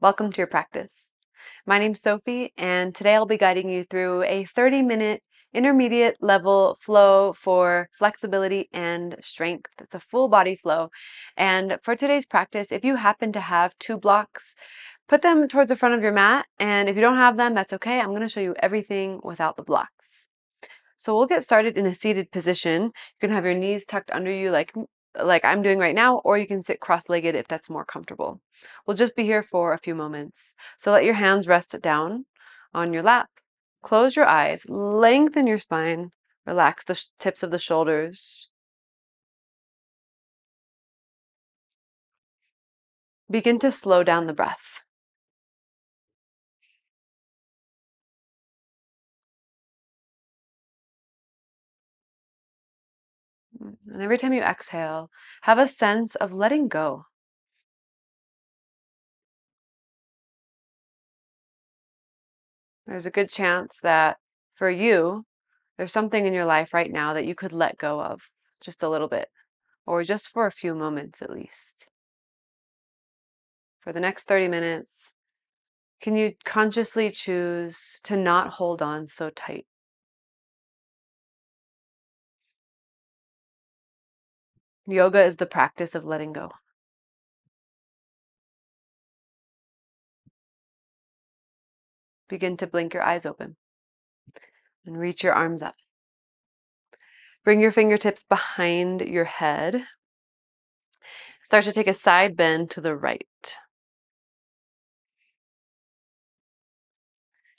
Welcome to your practice. My name's Sophie, and today I'll be guiding you through a 30 minute intermediate level flow for flexibility and strength. It's a full body flow. And for today's practice, if you happen to have two blocks, put them towards the front of your mat. And if you don't have them, that's okay. I'm going to show you everything without the blocks. So we'll get started in a seated position. You can have your knees tucked under you like like I'm doing right now, or you can sit cross-legged if that's more comfortable. We'll just be here for a few moments. So let your hands rest down on your lap. Close your eyes, lengthen your spine, relax the tips of the shoulders. Begin to slow down the breath. Mm, and every time you exhale, have a sense of letting go. There's a good chance that for you, there's something in your life right now that you could let go of just a little bit, or just for a few moments at least. For the next 30 minutes, can you consciously choose to not hold on so tight? Yoga is the practice of letting go. Begin to blink your eyes open and reach your arms up. Bring your fingertips behind your head. Start to take a side bend to the right.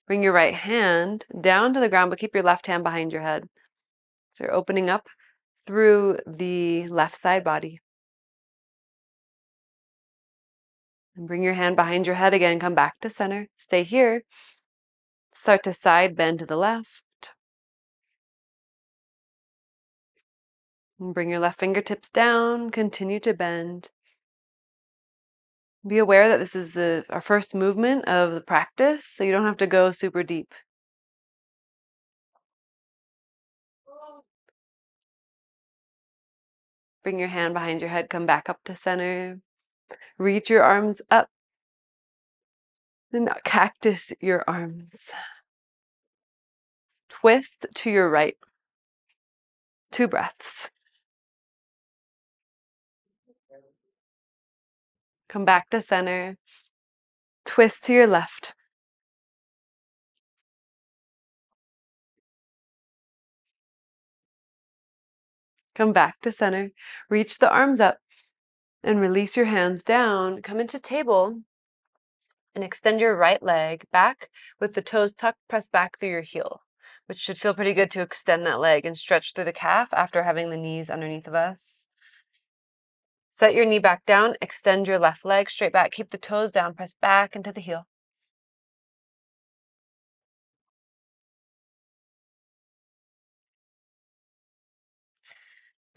Bring your right hand down to the ground, but keep your left hand behind your head. So you're opening up through the left side body. And bring your hand behind your head again. Come back to center. Stay here. Start to side bend to the left. And bring your left fingertips down. Continue to bend. Be aware that this is the our first movement of the practice, so you don't have to go super deep. Bring your hand behind your head, come back up to center. Reach your arms up. Then cactus your arms. Twist to your right. Two breaths. Come back to center. Twist to your left. Come back to center. Reach the arms up and release your hands down. Come into table and extend your right leg back with the toes tucked, press back through your heel, which should feel pretty good to extend that leg and stretch through the calf after having the knees underneath of us. Set your knee back down, extend your left leg straight back, keep the toes down, press back into the heel.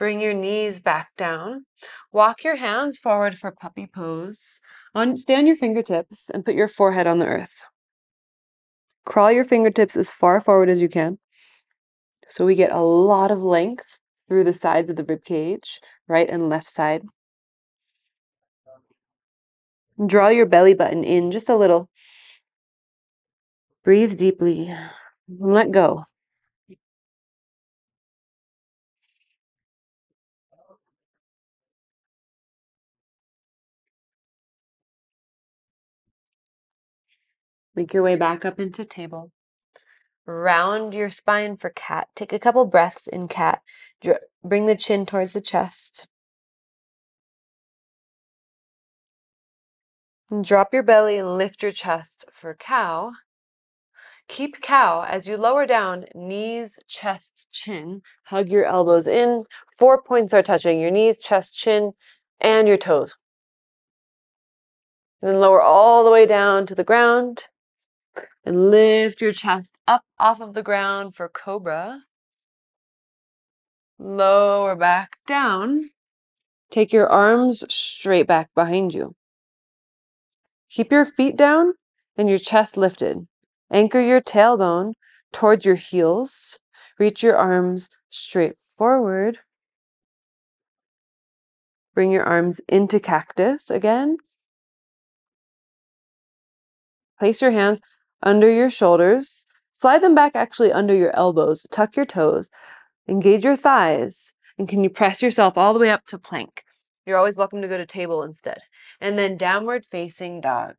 Bring your knees back down. Walk your hands forward for puppy pose. On, stay on your fingertips and put your forehead on the earth. Crawl your fingertips as far forward as you can. So we get a lot of length through the sides of the rib cage, right and left side. Draw your belly button in just a little. Breathe deeply let go. Make your way back up into table. Round your spine for cat. Take a couple breaths in cat. Bring the chin towards the chest. And drop your belly and lift your chest for cow. Keep cow as you lower down, knees, chest, chin. Hug your elbows in. Four points are touching your knees, chest, chin, and your toes. And then lower all the way down to the ground. And lift your chest up off of the ground for cobra. Lower back down. Take your arms straight back behind you. Keep your feet down and your chest lifted. Anchor your tailbone towards your heels. Reach your arms straight forward. Bring your arms into cactus again. Place your hands under your shoulders. Slide them back actually under your elbows. Tuck your toes. Engage your thighs. And can you press yourself all the way up to plank? You're always welcome to go to table instead. And then downward facing dog.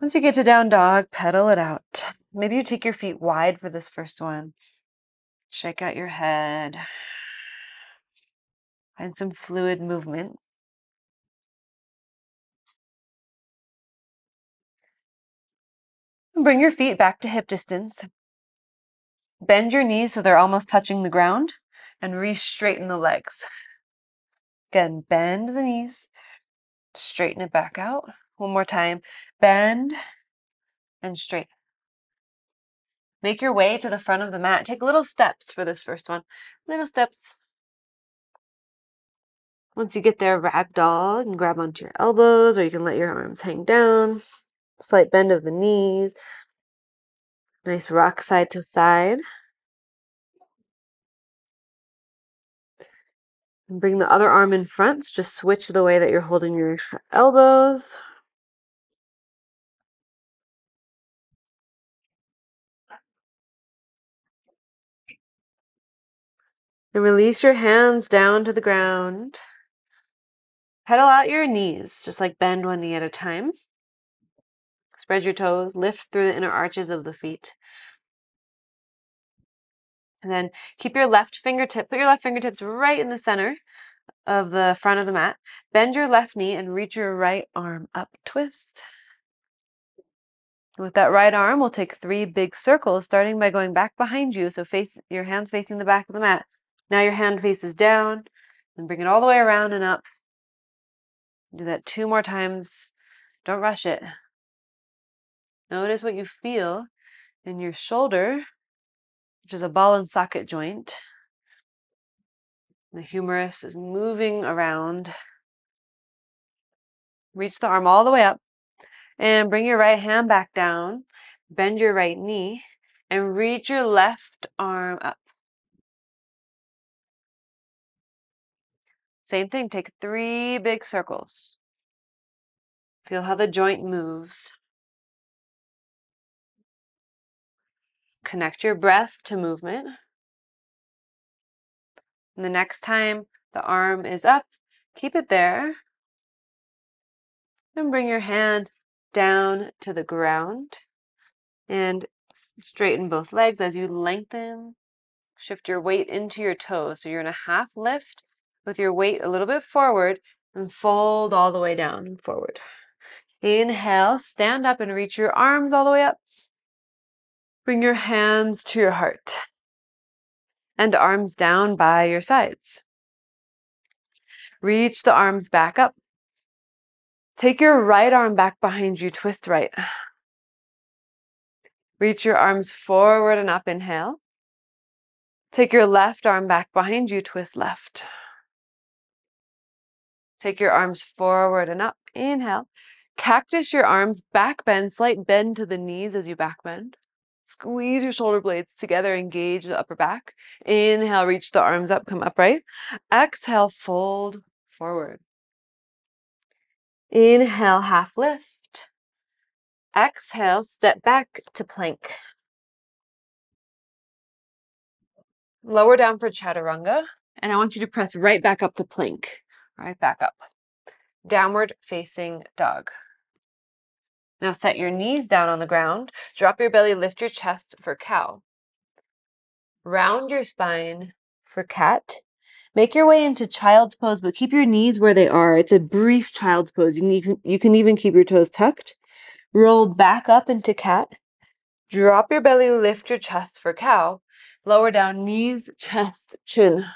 Once you get to down dog, pedal it out. Maybe you take your feet wide for this first one. Shake out your head. Find some fluid movement. Bring your feet back to hip distance. Bend your knees so they're almost touching the ground and re-straighten the legs. Again, bend the knees, straighten it back out. One more time. Bend and straighten. Make your way to the front of the mat. Take little steps for this first one. Little steps. Once you get there, ragdoll and grab onto your elbows, or you can let your arms hang down. Slight bend of the knees. Nice rock side to side. And bring the other arm in front. So just switch the way that you're holding your elbows. And release your hands down to the ground. Pedal out your knees, just like bend one knee at a time. Spread your toes, lift through the inner arches of the feet. And then keep your left fingertip, put your left fingertips right in the center of the front of the mat. Bend your left knee and reach your right arm up. Twist. With that right arm, we'll take three big circles, starting by going back behind you. So face your hands facing the back of the mat. Now your hand faces down and bring it all the way around and up. Do that two more times. Don't rush it. Notice what you feel in your shoulder, which is a ball and socket joint. The humerus is moving around. Reach the arm all the way up and bring your right hand back down. Bend your right knee and reach your left arm up. Same thing, take three big circles. Feel how the joint moves. Connect your breath to movement. And the next time the arm is up, keep it there. And bring your hand down to the ground and straighten both legs as you lengthen. Shift your weight into your toes. So you're in a half lift with your weight a little bit forward and fold all the way down and forward. Inhale, stand up and reach your arms all the way up. Bring your hands to your heart and arms down by your sides. Reach the arms back up. Take your right arm back behind you, twist right. Reach your arms forward and up, inhale. Take your left arm back behind you, twist left. Take your arms forward and up. Inhale. Cactus your arms, back bend, slight bend to the knees as you back bend. Squeeze your shoulder blades together, engage the upper back. Inhale, reach the arms up, come upright. Exhale, fold forward. Inhale, half lift. Exhale, step back to plank. Lower down for chaturanga, and I want you to press right back up to plank. Right back up. Downward facing dog. Now set your knees down on the ground. Drop your belly, lift your chest for cow. Round your spine for cat. Make your way into child's pose, but keep your knees where they are. It's a brief child's pose. You, can, you can even keep your toes tucked. Roll back up into cat. Drop your belly, lift your chest for cow. Lower down, knees, chest, chin.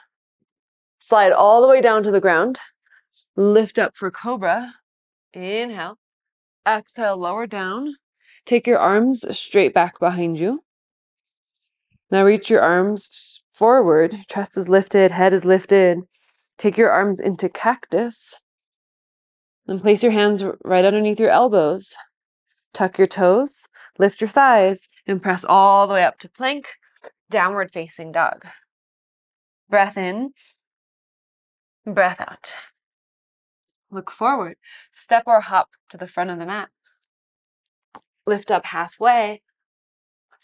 Slide all the way down to the ground. Lift up for cobra. Inhale. Exhale, lower down. Take your arms straight back behind you. Now reach your arms forward. Chest is lifted, head is lifted. Take your arms into cactus. And place your hands right underneath your elbows. Tuck your toes, lift your thighs, and press all the way up to plank, downward facing dog. Breath in, breath out. Look forward. Step or hop to the front of the mat. Lift up halfway.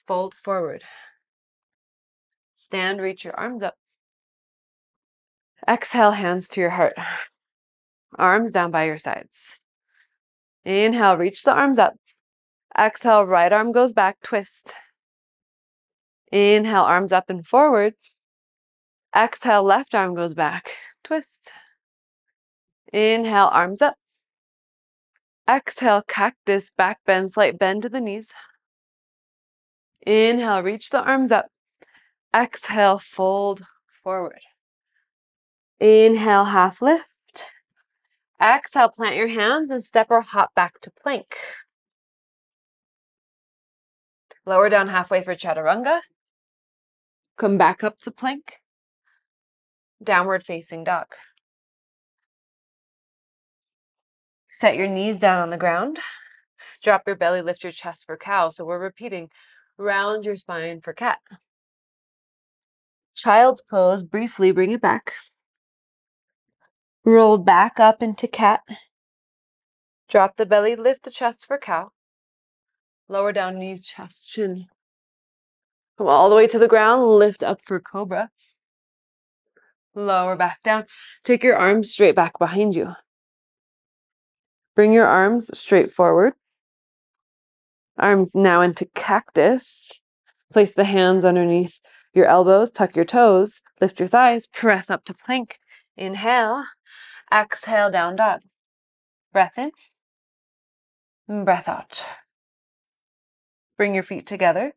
Fold forward. Stand, reach your arms up. Exhale, hands to your heart. Arms down by your sides. Inhale, reach the arms up. Exhale, right arm goes back, twist. Inhale, arms up and forward. Exhale, left arm goes back, twist. Inhale, arms up. Exhale, cactus, back bend, slight bend to the knees. Inhale, reach the arms up. Exhale, fold forward. Inhale, half lift. Exhale, plant your hands and step or hop back to plank. Lower down halfway for chaturanga. Come back up to plank. Downward facing dog. Set your knees down on the ground. Drop your belly, lift your chest for cow. So we're repeating round your spine for cat. Child's pose, briefly bring it back. Roll back up into cat. Drop the belly, lift the chest for cow. Lower down knees, chest, chin. Come all the way to the ground, lift up for cobra. Lower back down. Take your arms straight back behind you. Bring your arms straight forward. Arms now into cactus. Place the hands underneath your elbows, tuck your toes, lift your thighs, press up to plank. Inhale, exhale, down dog. Breath in, breath out. Bring your feet together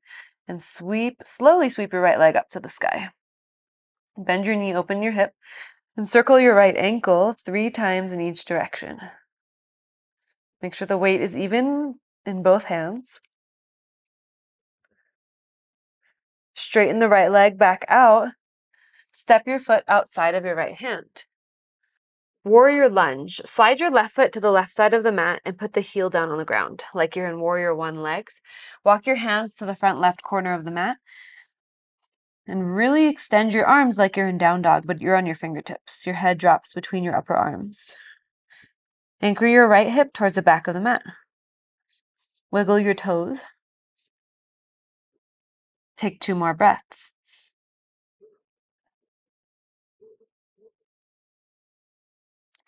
and sweep, slowly sweep your right leg up to the sky. Bend your knee, open your hip, and circle your right ankle three times in each direction. Make sure the weight is even in both hands. Straighten the right leg back out. Step your foot outside of your right hand. Warrior lunge. Slide your left foot to the left side of the mat and put the heel down on the ground, like you're in warrior one legs. Walk your hands to the front left corner of the mat. And really extend your arms like you're in down dog, but you're on your fingertips. Your head drops between your upper arms. Anchor your right hip towards the back of the mat. Wiggle your toes. Take two more breaths.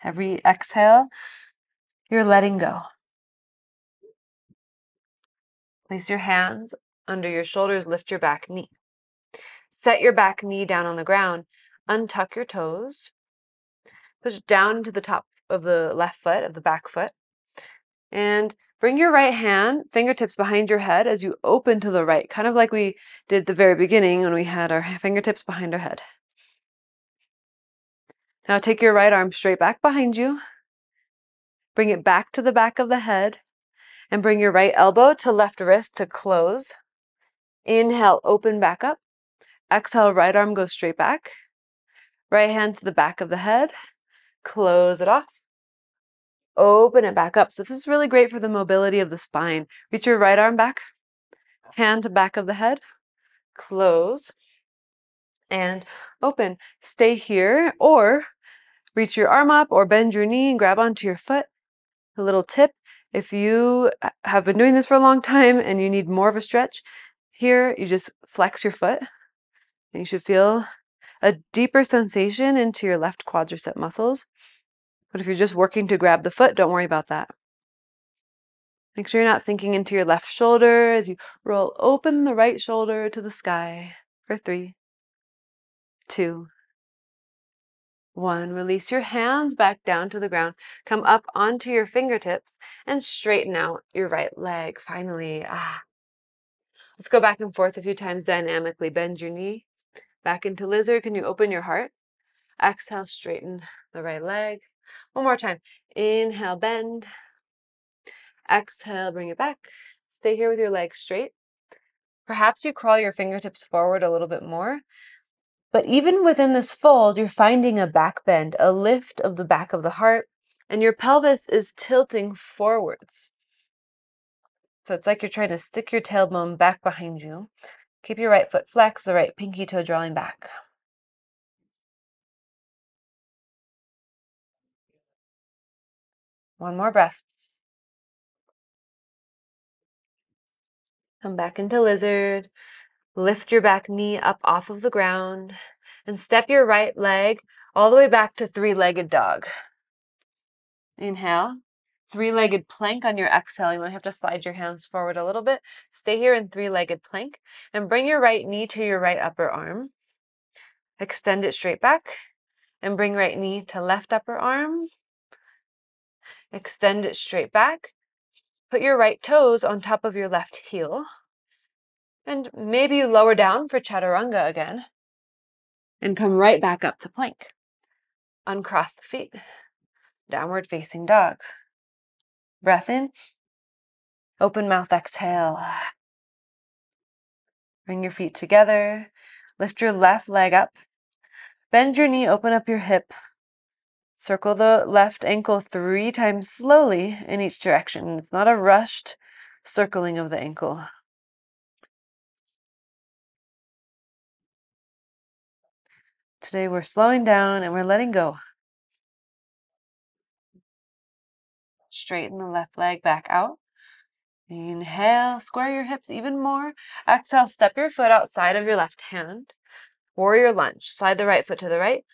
Every exhale, you're letting go. Place your hands under your shoulders, lift your back knee. Set your back knee down on the ground, untuck your toes, push down to the top of the left foot, of the back foot, and bring your right hand, fingertips behind your head as you open to the right, kind of like we did the very beginning when we had our fingertips behind our head. Now take your right arm straight back behind you. Bring it back to the back of the head and bring your right elbow to left wrist to close. Inhale, open back up. Exhale, right arm goes straight back. Right hand to the back of the head. Close it off. Open it back up. So this is really great for the mobility of the spine. Reach your right arm back. Hand to back of the head. Close. And open. Stay here or reach your arm up or bend your knee and grab onto your foot. A little tip if you have been doing this for a long time and you need more of a stretch, here you just flex your foot and you should feel a deeper sensation into your left quadricep muscles. But if you're just working to grab the foot, don't worry about that. Make sure you're not sinking into your left shoulder as you roll open the right shoulder to the sky for three, two, one. Release your hands back down to the ground. Come up onto your fingertips and straighten out your right leg. Finally, ah. Let's go back and forth a few times dynamically. Bend your knee. Back into lizard. Can you open your heart? Exhale, straighten the right leg. One more time. Inhale, bend. Exhale, bring it back. Stay here with your legs straight. Perhaps you crawl your fingertips forward a little bit more. But even within this fold, you're finding a back bend, a lift of the back of the heart, and your pelvis is tilting forwards. So it's like you're trying to stick your tailbone back behind you. Keep your right foot flexed, the right pinky toe drawing back. One more breath. Come back into lizard. Lift your back knee up off of the ground and step your right leg all the way back to three legged dog. Inhale, three legged plank on your exhale. You might have to slide your hands forward a little bit. Stay here in three legged plank and bring your right knee to your right upper arm. Extend it straight back and bring right knee to left upper arm. Extend it straight back. Put your right toes on top of your left heel. And maybe you lower down for chaturanga again and come right back up to plank. Uncross the feet. Downward facing dog. Breath in. Open mouth, exhale. Bring your feet together. Lift your left leg up. Bend your knee, open up your hip. Circle the left ankle three times slowly in each direction. It's not a rushed circling of the ankle. Today we're slowing down and we're letting go. Straighten the left leg back out. Inhale, square your hips even more. Exhale, step your foot outside of your left hand. Warrior lunge. Slide the right foot to the right.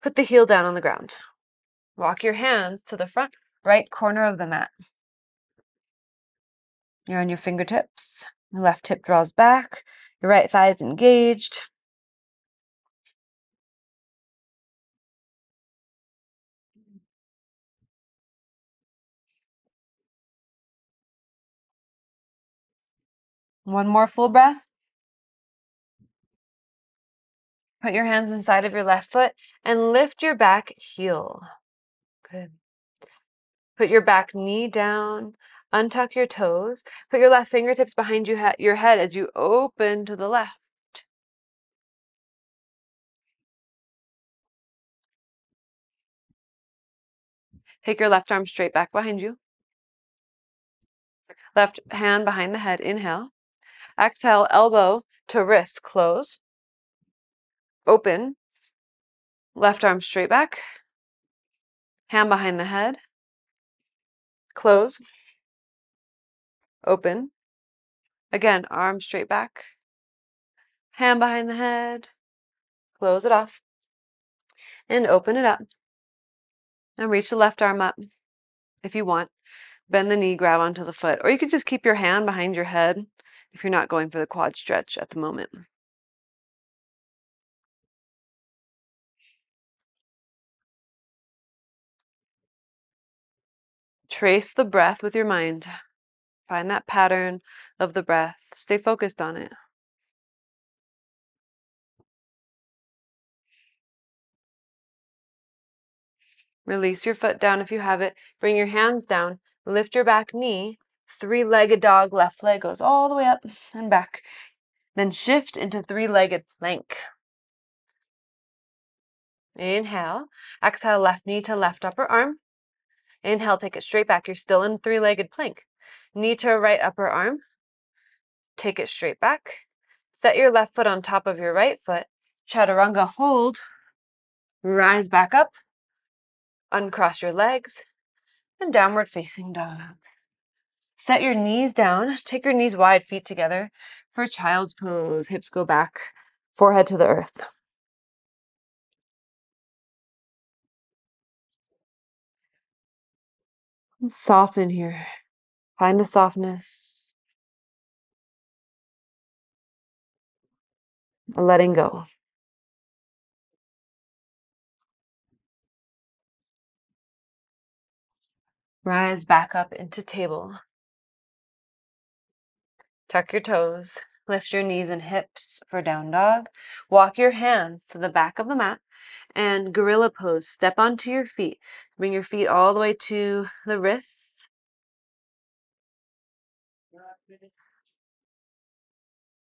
Put the heel down on the ground. Walk your hands to the front right corner of the mat. You're on your fingertips. Your left hip draws back. Your right thigh is engaged. One more full breath. Put your hands inside of your left foot and lift your back heel. Put your back knee down, untuck your toes, put your left fingertips behind you ha- your head as you open to the left. Take your left arm straight back behind you. Left hand behind the head. Inhale. Exhale, elbow to wrist, close. Open. Left arm straight back. Hand behind the head. Close. Open. Again, arm straight back. Hand behind the head. Close it off. And open it up. And reach the left arm up if you want. Bend the knee, grab onto the foot. Or you could just keep your hand behind your head if you're not going for the quad stretch at the moment. Trace the breath with your mind. Find that pattern of the breath. Stay focused on it. Release your foot down if you have it. Bring your hands down. Lift your back knee. Three legged dog. Left leg goes all the way up and back. Then shift into three legged plank. Inhale. Exhale, left knee to left upper arm. Inhale, take it straight back. You're still in three legged plank. Knee to right upper arm. Take it straight back. Set your left foot on top of your right foot. Chaturanga hold. Rise back up. Uncross your legs and downward facing dog. Set your knees down. Take your knees wide, feet together for child's pose. Hips go back, forehead to the earth. Soften here. Find a softness. Letting go. Rise back up into table. Tuck your toes. Lift your knees and hips for down dog. Walk your hands to the back of the mat and gorilla pose. Step onto your feet. Bring your feet all the way to the wrists.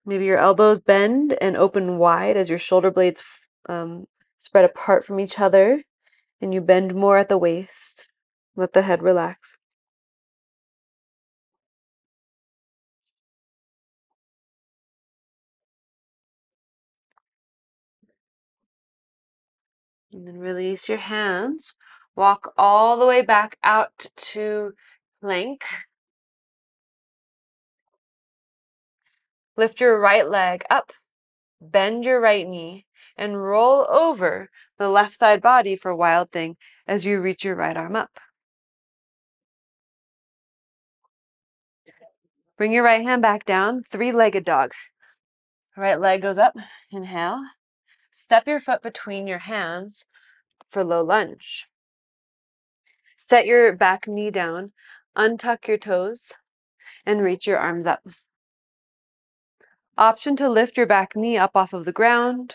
Maybe your elbows bend and open wide as your shoulder blades um, spread apart from each other and you bend more at the waist. Let the head relax. And then release your hands. Walk all the way back out to plank. Lift your right leg up, bend your right knee, and roll over the left side body for Wild Thing as you reach your right arm up. Bring your right hand back down, three-legged dog. Right leg goes up, inhale. Step your foot between your hands for low lunge. Set your back knee down, untuck your toes, and reach your arms up. Option to lift your back knee up off of the ground.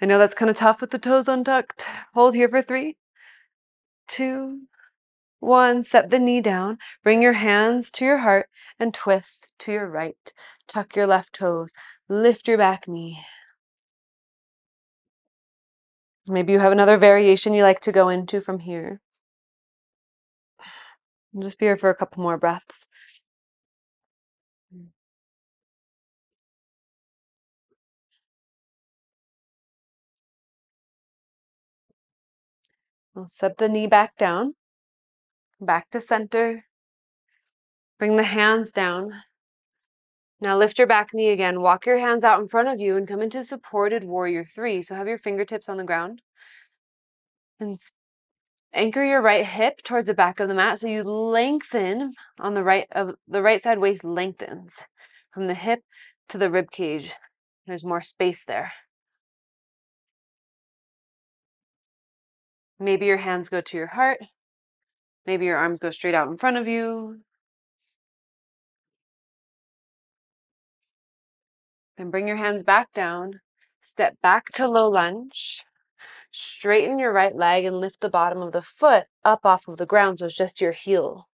I know that's kind of tough with the toes untucked. Hold here for three, two, one. Set the knee down. Bring your hands to your heart and twist to your right. Tuck your left toes. Lift your back knee. Maybe you have another variation you like to go into from here. Just be here for a couple more breaths. Mm. We'll set the knee back down, back to center. Bring the hands down. Now lift your back knee again. Walk your hands out in front of you and come into supported warrior three. So have your fingertips on the ground. And anchor your right hip towards the back of the mat so you lengthen on the right of the right side waist lengthens from the hip to the rib cage. There's more space there. Maybe your hands go to your heart. Maybe your arms go straight out in front of you. Then bring your hands back down. Step back to low lunge. Straighten your right leg and lift the bottom of the foot up off of the ground so it's just your heel.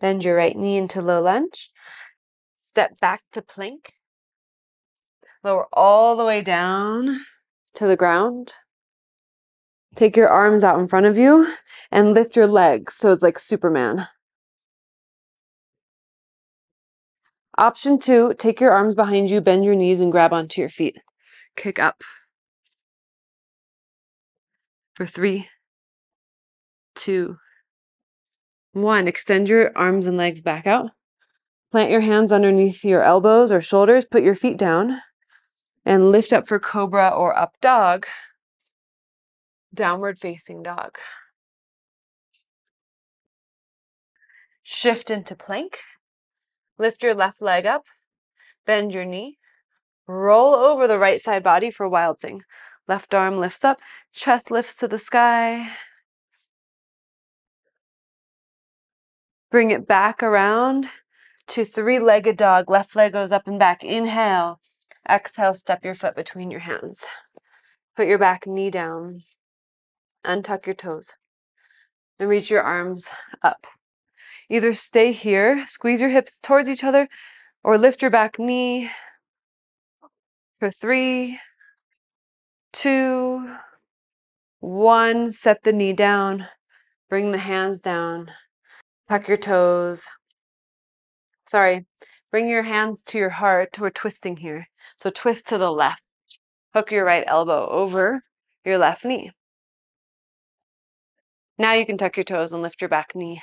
Bend your right knee into low lunge. Step back to plank. Lower all the way down to the ground. Take your arms out in front of you and lift your legs so it's like Superman. Option two, take your arms behind you, bend your knees, and grab onto your feet. Kick up. For three, two, one. Extend your arms and legs back out. Plant your hands underneath your elbows or shoulders. Put your feet down and lift up for cobra or up dog. Downward facing dog. Shift into plank. Lift your left leg up. Bend your knee. Roll over the right side body for wild thing. Left arm lifts up. Chest lifts to the sky. Bring it back around to three-legged dog. Left leg goes up and back. Inhale. Exhale, step your foot between your hands. Put your back knee down. Untuck your toes. And reach your arms up. Either stay here, squeeze your hips towards each other, or lift your back knee for three, two, one. Set the knee down. Bring the hands down. Tuck your toes. Sorry, bring your hands to your heart. We're twisting here. So twist to the left. Hook your right elbow over your left knee. Now you can tuck your toes and lift your back knee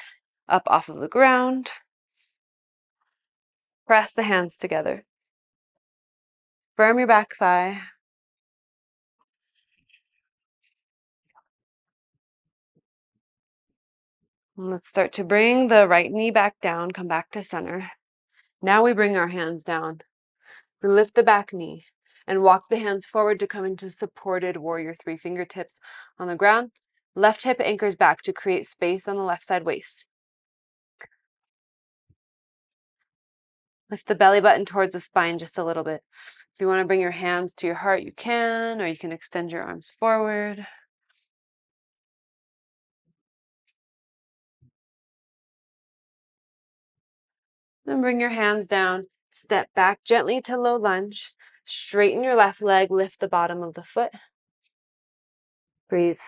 up off of the ground. Press the hands together. Firm your back thigh. Let's start to bring the right knee back down, come back to center. Now we bring our hands down. We lift the back knee and walk the hands forward to come into supported warrior three fingertips on the ground. Left hip anchors back to create space on the left side waist. Lift the belly button towards the spine just a little bit. If you want to bring your hands to your heart, you can, or you can extend your arms forward. Then bring your hands down. Step back gently to low lunge. Straighten your left leg. Lift the bottom of the foot. Breathe.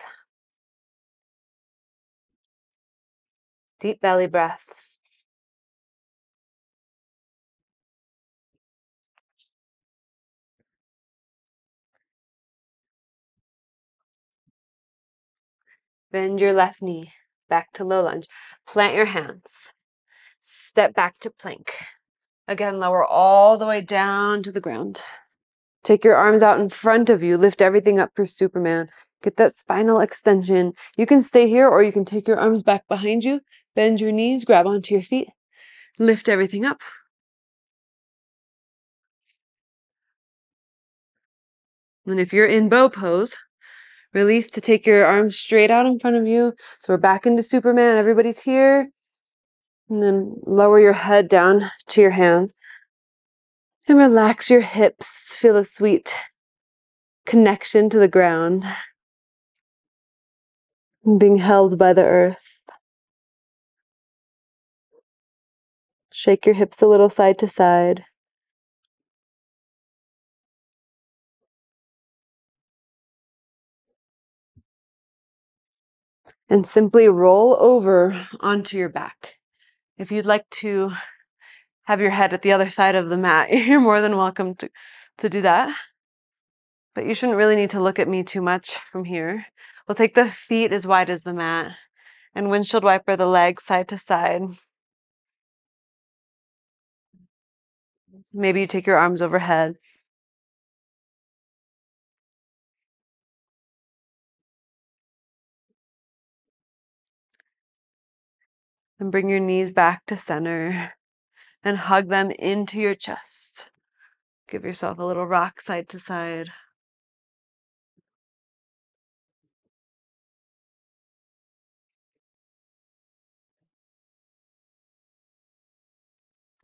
Deep belly breaths. Bend your left knee back to low lunge. Plant your hands. Step back to plank. Again, lower all the way down to the ground. Take your arms out in front of you. Lift everything up for Superman. Get that spinal extension. You can stay here or you can take your arms back behind you Bend your knees, grab onto your feet. Lift everything up. And if you're in bow pose, release to take your arms straight out in front of you. So we're back into Superman. Everybody's here. And then lower your head down to your hands and relax your hips. Feel a sweet connection to the ground, being held by the earth. Shake your hips a little side to side. And simply roll over onto your back. If you'd like to have your head at the other side of the mat, you're more than welcome to, to do that. But you shouldn't really need to look at me too much from here. We'll take the feet as wide as the mat and windshield wiper the legs side to side. Maybe you take your arms overhead. And bring your knees back to center and hug them into your chest. Give yourself a little rock side to side.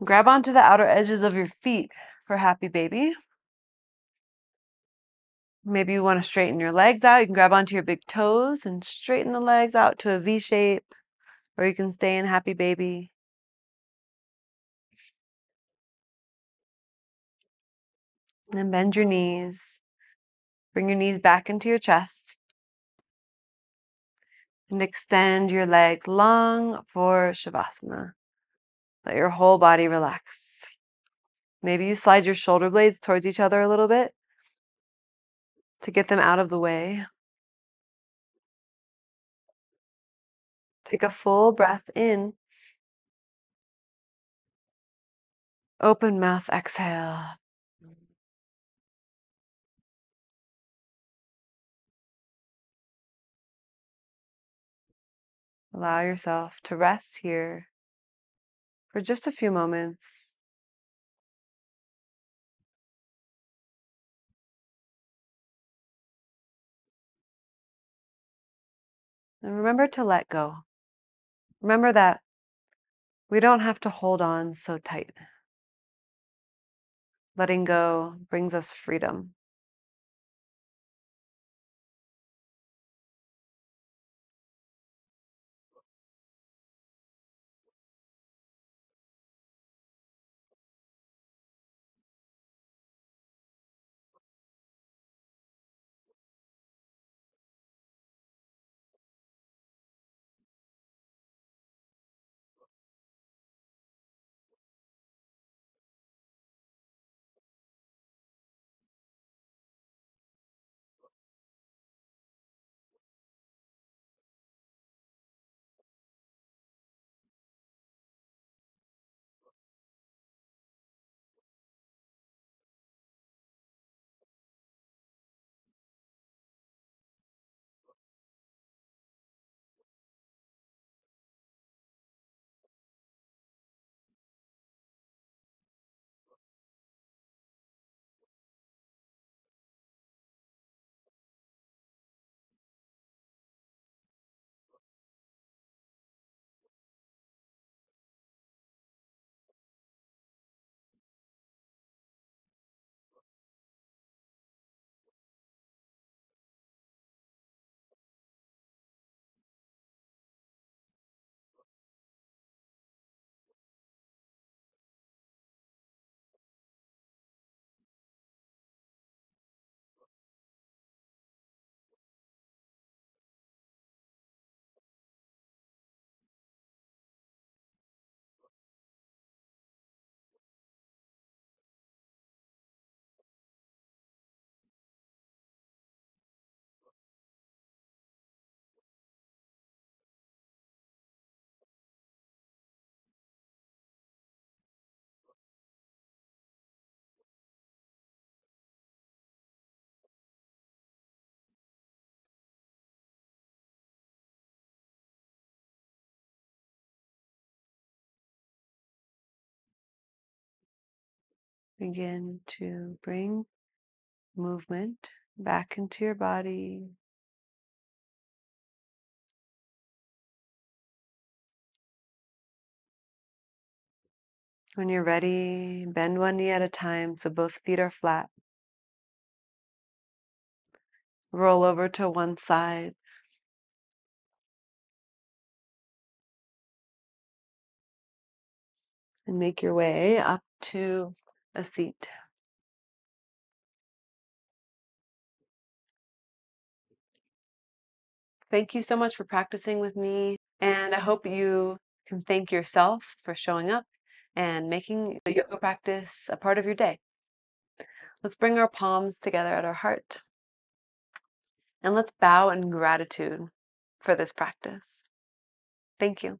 Grab onto the outer edges of your feet for happy baby. Maybe you want to straighten your legs out. You can grab onto your big toes and straighten the legs out to a V shape, or you can stay in happy baby. And then bend your knees. Bring your knees back into your chest. And extend your legs long for Shavasana. Let your whole body relax. Maybe you slide your shoulder blades towards each other a little bit to get them out of the way. Take a full breath in. Open mouth, exhale. Allow yourself to rest here for just a few moments. And remember to let go. Remember that we don't have to hold on so tight. Letting go brings us freedom. Begin to bring movement back into your body. When you're ready, bend one knee at a time so both feet are flat. Roll over to one side. And make your way up to a seat. Thank you so much for practicing with me. And I hope you can thank yourself for showing up and making the yoga practice a part of your day. Let's bring our palms together at our heart. And let's bow in gratitude for this practice. Thank you.